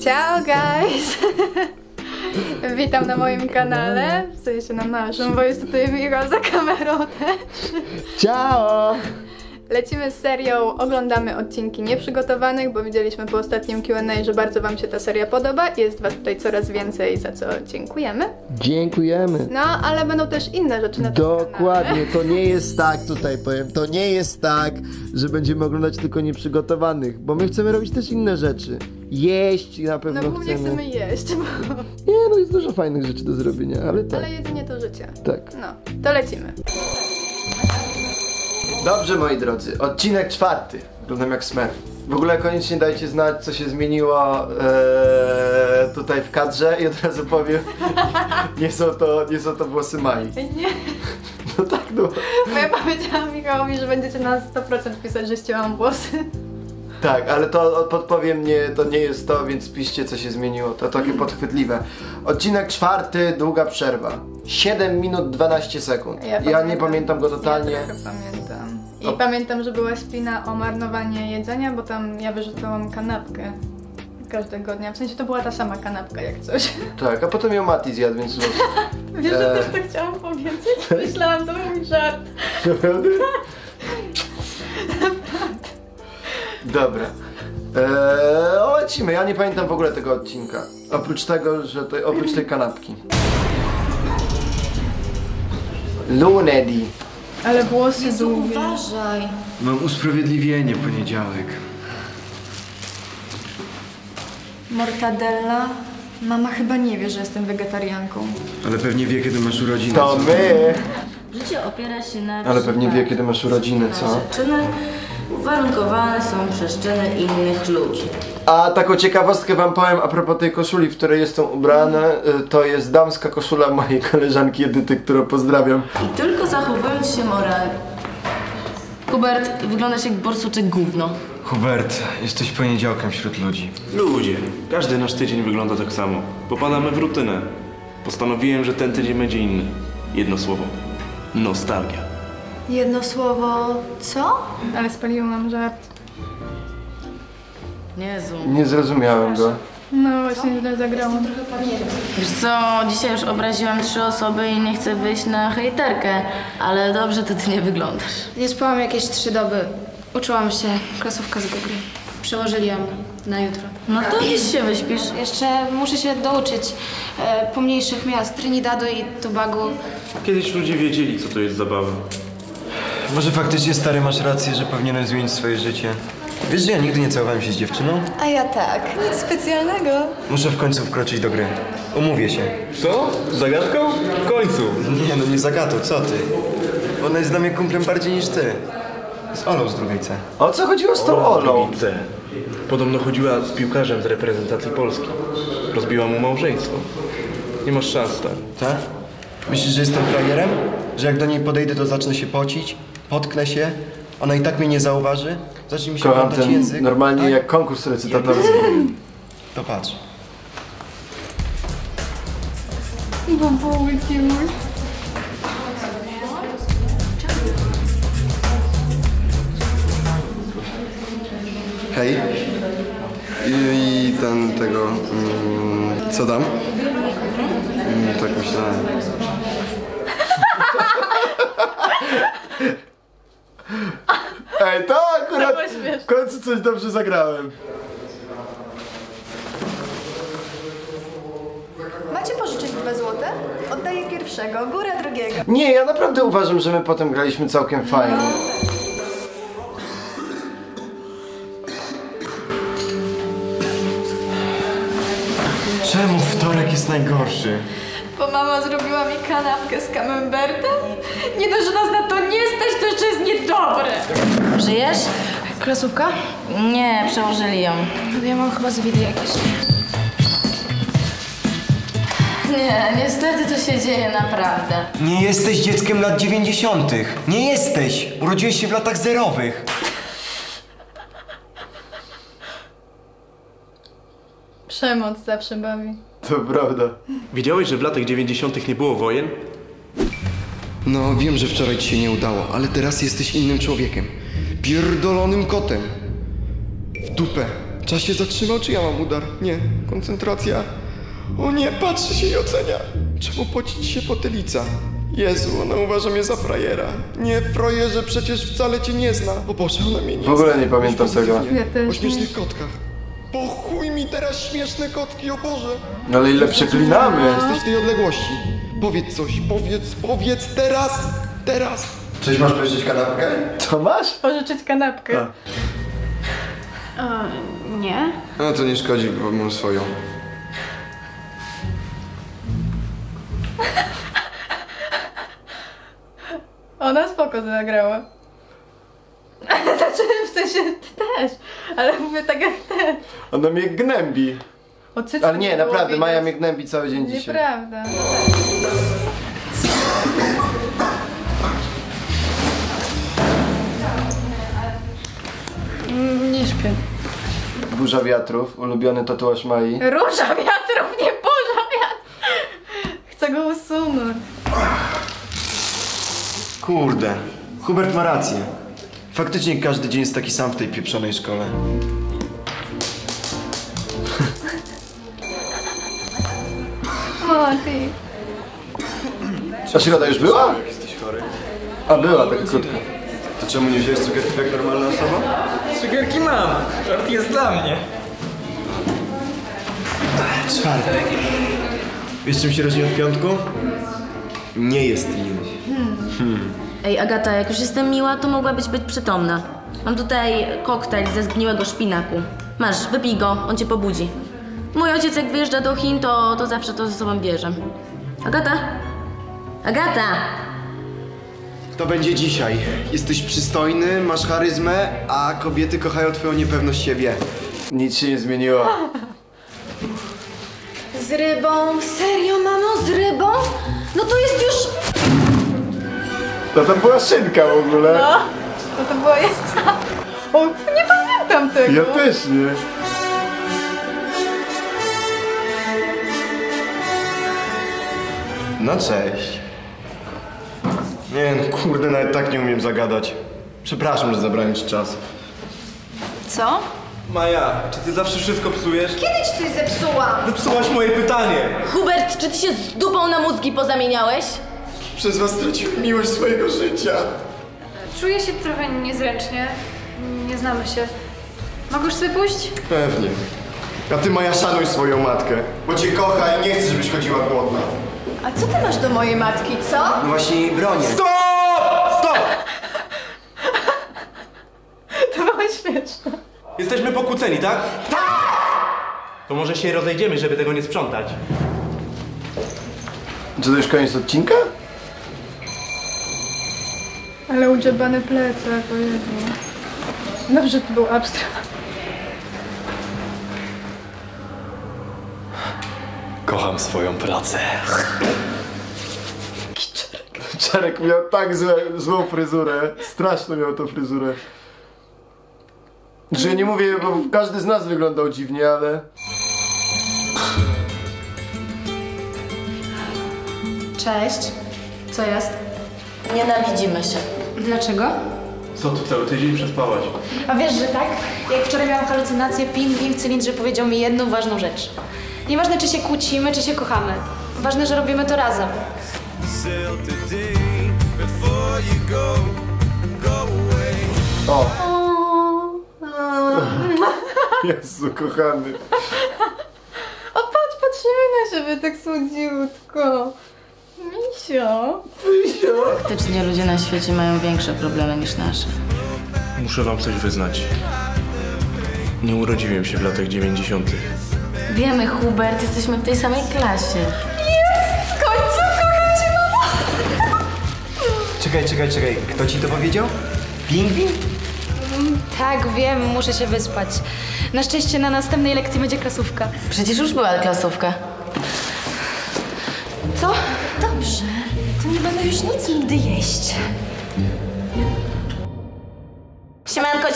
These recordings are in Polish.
Ciao guys! Witam na moim kanale, w sensie na naszym, bo jest tutaj Michał za kamerą też. Ciao! Lecimy z serią, oglądamy odcinki nieprzygotowanych, bo widzieliśmy po ostatnim Q&A, że bardzo wam się ta seria podoba. Jest was tutaj coraz więcej, za co dziękujemy. Dziękujemy. No, ale będą też inne rzeczy na tym kanale. Dokładnie, to nie jest tak, tutaj powiem, to nie jest tak, że będziemy oglądać tylko nieprzygotowanych, bo my chcemy robić też inne rzeczy. Jeść na pewno No głównie chcemy. chcemy jeść, bo... Nie, no jest dużo fajnych rzeczy do zrobienia, ale tak, ale jedzenie to życie. tak. No, to lecimy. Dobrze, moi drodzy, odcinek czwarty. Wyglądam jak smer. W ogóle koniecznie dajcie znać, co się zmieniło eee, tutaj w kadrze i od razu powiem, nie są to, nie są to włosy Mai. Nie, No tak, no. bo ja powiedziałam Michałowi, że będziecie na 100% pisać, że ścięłam włosy. Tak, ale to podpowiem, nie, to nie jest to, więc piszcie co się zmieniło. To takie podchwytliwe. Odcinek czwarty, długa przerwa. 7 minut 12 sekund. Ja, nie pamiętam go totalnie. Ja pamiętam. I O. pamiętam, że była spina o marnowanie jedzenia, bo tam ja wyrzucałam kanapkę każdego dnia. W sensie to była ta sama kanapka jak coś. Tak, a potem ją Mati zjadł, więc. Wiesz, że Eee. też to chciałam powiedzieć? Myślałam, to był mój żart. Naprawdę? Dobra. Eee, o, lecimy. Ja nie pamiętam w ogóle tego odcinka. Oprócz tego, że to, oprócz tej kanapki. Lunedi. Ale włosy długie. Uważaj. Mam usprawiedliwienie poniedziałek. Mortadella? Mama chyba nie wie, że jestem wegetarianką. Ale pewnie wie, kiedy masz urodziny. To co? my. Życie opiera się na Ale pewnie wie, kiedy masz urodziny, co? Uwarunkowane są przez czyny innych ludzi. A taką ciekawostkę wam powiem a propos tej koszuli, w której jestem ubrany. y, To jest damska koszula mojej koleżanki Edyty, którą pozdrawiam. I tylko zachowując się moralnie. Hubert, wyglądasz jak borsuczek gówno. Hubert, jesteś poniedziałkiem wśród ludzi. Ludzie, każdy nasz tydzień wygląda tak samo. Popadamy w rutynę. Postanowiłem, że ten tydzień będzie inny. Jedno słowo. Nostalgia. Jedno słowo, co? Ale spaliłam żart. Jezu. Nie zrozumiałem go. No właśnie źle zagrałam. Wiesz co, dzisiaj już obraziłam trzy osoby i nie chcę wyjść na hejterkę, ale dobrze to ty nie wyglądasz. Nie spałam jakieś trzy doby. Uczyłam się klasówka z Google. Przełożyli ją na jutro. No to dziś się wyśpisz. Jeszcze muszę się douczyć e, pomniejszych miast Trinidadu i Tobago. Kiedyś ludzie wiedzieli, co to jest zabawa. Może faktycznie stary masz rację, że powinienem zmienić swoje życie. Wiesz, że ja nigdy nie całowałem się z dziewczyną? A ja tak. Nic specjalnego. Muszę w końcu wkroczyć do gry. Umówię się. Co? Z zagadką? W końcu. Nie no, nie zagadał, co ty? Ona jest dla mnie kumplem bardziej niż ty. Z Olą z drugiej C. O co chodziło z tą Olą? C. Podobno chodziła z piłkarzem z reprezentacji Polski. Rozbiła mu małżeństwo. Nie masz szans, tak? Tak? Myślisz, że jestem frajerem? Że jak do niej podejdę, to zacznę się pocić? Potknę się? Ona i tak mnie nie zauważy? Zacznie mi się Kocham ten język? normalnie tak? jak konkurs recytatorski. To patrz. Bo bułki mój. Hej. I, i ten tego. Mm, co tam? Mm, tak myślałem. Ej, to akurat To było śmieszne. w końcu coś dobrze zagrałem. Macie pożyczyć dwa złote? Oddaję pierwszego, góra drugiego. Nie, ja naprawdę uważam, że my potem graliśmy całkiem fajnie. Czemu wtorek jest najgorszy? Bo mama zrobiła mi kanapkę z camembertem? Nie dość, że nas na to nie stać, to jeszcze jest niedobre. Żyjesz? Klasówka? Nie, przełożyli ją. Ja mam chyba zwidy jakieś. Nie, niestety to się dzieje naprawdę. Nie jesteś dzieckiem lat 90. Nie jesteś! Urodziłeś się w latach zerowych. Przemoc zawsze bawi. To prawda. Wiedziałeś, że w latach 90. nie było wojen? No, wiem, że wczoraj ci się nie udało, ale teraz jesteś innym człowiekiem. Pierdolonym kotem. W dupę. Czas się zatrzymał, czy ja mam udar? Nie, koncentracja. O nie, patrzy się i ocenia. Czemu pocić się potylica? Jezu, ona uważa mnie za frajera. Nie, frajerze, przecież wcale cię nie zna. O Boże, ona mnie nie W ogóle zna. nie pamiętam tego. pozytywnie. Ja też O śmiesznych kotkach. Po chuj mi teraz śmieszne kotki, o Boże. No ale ile przeklinamy. Jesteś w tej odległości. Powiedz coś, powiedz, powiedz teraz, teraz. Coś masz powiedzieć kanapkę? Co masz? Pożyczyć kanapkę. A. Nie? No to nie szkodzi, bo mam swoją. Ona spoko zagrała. Znaczy, w sensie ty też, ale mówię tak jak ty. Ona mnie gnębi. O Ale nie, było naprawdę, widać. Maja mnie gnębi cały dzień dzisiaj. Nieprawda. Nie śpię. Burza wiatrów, ulubiony tatuaż Mai. Róża wiatrów, nie burza wiatrów! Chcę go usunąć. Kurde, Hubert ma rację. Faktycznie każdy dzień jest taki sam w tej pieprzonej szkole. O, ty. A środa już była? Jesteś chory? A była, taka krótka. To czemu nie wziąłeś cukierki jak normalna osoba? Cukierki mam. Tort jest dla mnie. Czwartek. Wiesz czym się różni od piątku? Nie jest nim. Ej, Agata, jak już jestem miła, to mogłabyś być przytomna. Mam tutaj koktajl ze zgniłego szpinaku. Masz, wypij go, on cię pobudzi. Mój ojciec jak wyjeżdża do Chin, to, to zawsze to ze sobą bierze. Agata? Agata! Kto będzie dzisiaj? Jesteś przystojny, masz charyzmę, a kobiety kochają twoją niepewność siebie. Nic się nie zmieniło. Z rybą? Serio, mamo? Z rybą? No to jest już... No to była szynka w ogóle. No, no to było jedna. O, nie pamiętam tego. Ja też nie. No cześć. Nie no, kurde, nawet tak nie umiem zagadać. Przepraszam, że zabrałem ci czas. Co? Maja, czy ty zawsze wszystko psujesz? Kiedy ci coś zepsułam? Zepsułaś moje pytanie! Hubert, czy ty się z dupą na mózgi pozamieniałeś? Przez was straciłem miłość swojego życia. Czuję się trochę niezręcznie. Nie znamy się. Mogę już sobie pójść? Pewnie. A ty Maja szanuj swoją matkę, bo cię kocha i nie chce, żebyś chodziła głodna. A co ty masz do mojej matki, co? No właśnie jej bronię. Stop! Stop! To było śmieszne. Jesteśmy pokłóceni, tak? Tak! To może się rozejdziemy, żeby tego nie sprzątać. Czy to już koniec odcinka? Ale udziabany plecak, o Jezu. Dobrze, to był abstrakt. Kocham swoją pracę. Czarek miał tak złe, złą fryzurę. Straszną miał tą fryzurę. Że nie mówię, bo każdy z nas wyglądał dziwnie, ale... Cześć. Co jest? Nienawidzimy się. Dlaczego? Co tu cały tydzień przespałaś? A wiesz, że tak? Jak wczoraj miałam halucynację, pingwin w cylindrze powiedział mi jedną ważną rzecz. Nieważne, czy się kłócimy, czy się kochamy. Ważne, że robimy to razem. O! Jezu, kochany. O, patrz, patrzymy na siebie tak słodziutko. Misio. Faktycznie ludzie na świecie mają większe problemy niż nasze. Muszę wam coś wyznać. Nie urodziłem się w latach 90. Wiemy, Hubert, jesteśmy w tej samej klasie. W końcu kocham cię, mamo. Czekaj, czekaj, czekaj. Kto ci to powiedział? Pingwin? Tak, wiem, muszę się wyspać. Na szczęście na następnej lekcji będzie klasówka. Przecież już była klasówka. Co? Dobrze. To nie będę już nic nigdy jeść.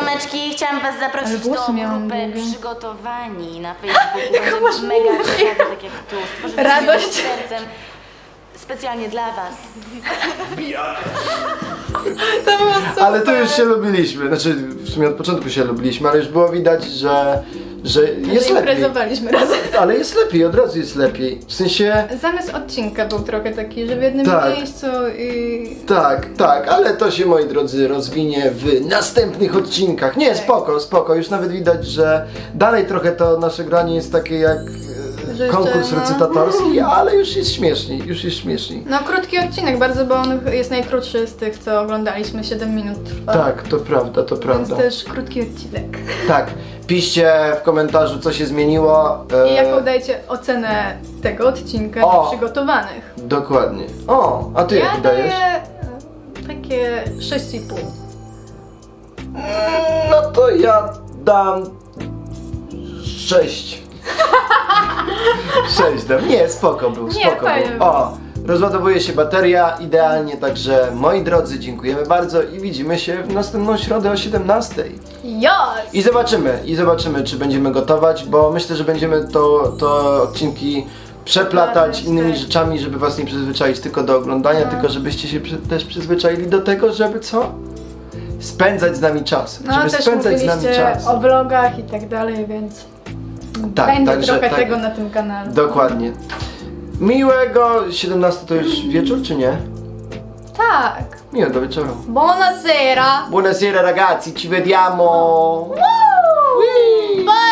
Siemanko, ziomeczki, chciałam was zaprosić do miałam grupy długie. przygotowani na Facebooku. Jaką masz mega ciekawe, tak jak tu. Stworzyliśmy Radość. z sercem specjalnie dla was. To było super. Ale to już się lubiliśmy. Znaczy, w sumie od początku się lubiliśmy, ale już było widać, że, że jest lepiej. imprezowaliśmy razem. Ale jest lepiej, od razu jest lepiej. W sensie, Zamysł odcinka był trochę taki, że w jednym Tak. miejscu i... tak, tak, ale to się moi drodzy rozwinie w następnych odcinkach. Nie, spoko, spoko. Już nawet widać, że dalej trochę to nasze granie jest takie jak Że jeszcze, konkurs no. recytatorski, ale już jest śmieszniej, już jest śmieszniej. No krótki odcinek bardzo, bo on jest najkrótszy z tych, co oglądaliśmy, 7 minut trwa. Tak, to prawda, to Więc prawda. też krótki odcinek. Tak, piszcie w komentarzu, co się zmieniło. e, I jaką dajecie ocenę tego odcinka O. nieprzygotowanych? Dokładnie. O, a ty ja jaki dajesz? daję e, takie 6,5. No to ja dam 6. 6 dam. Nie, spoko był, Nie, spoko był. O, rozładowuje się bateria idealnie, także moi drodzy, dziękujemy bardzo i widzimy się w następną środę o 17. Yes! I zobaczymy, i zobaczymy, czy będziemy gotować, bo myślę, że będziemy to, to odcinki przeplatać Przeplatać, innymi tak. rzeczami, żeby was nie przyzwyczaić tylko do oglądania, No. tylko żebyście się przy, też przyzwyczaili do tego, żeby co? Spędzać z nami czas. No żeby też spędzać z nami mówiliście czas. o vlogach i tak dalej, więc Tak, będzie także- trochę tak. tego na tym kanale. Dokładnie. Miłego 17 to już wieczór, czy nie? Tak. Miłego wieczoru. Buonasera! Buonasera ragazzi, ci vediamo! Whee! Bye!